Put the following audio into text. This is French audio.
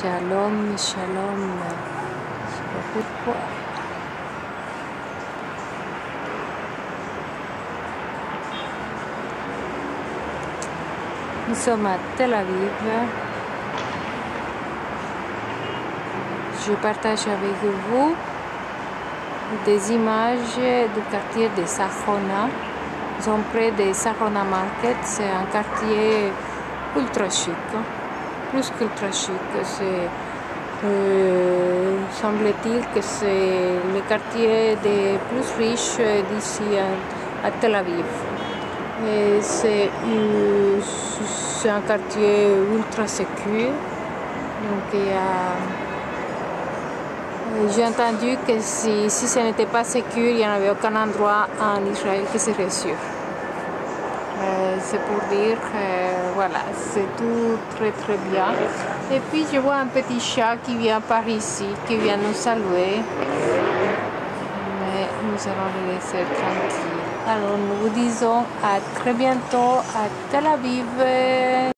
Shalom, shalom. Je sais pas pourquoi. Nous sommes à Tel Aviv. Je partage avec vous des images du quartier de Sahona. Nous sommes près de Sahona Market. C'est un quartier ultra chic, plus qu'ultra chic. C'est, euh, semble-t-il que c'est le quartier des plus riches d'ici à, à Tel Aviv. C'est euh, c'est un quartier ultra sécur. J'ai entendu que si, si ce n'était pas sécur, il n'y en avait aucun endroit en Israël qui serait sûr. Euh, c'est pour dire que voilà, c'est tout très très bien. Et puis je vois un petit chat qui vient par ici, qui vient nous saluer. Mais nous allons le laisser tranquille. Alors nous vous disons à très bientôt à Tel Aviv.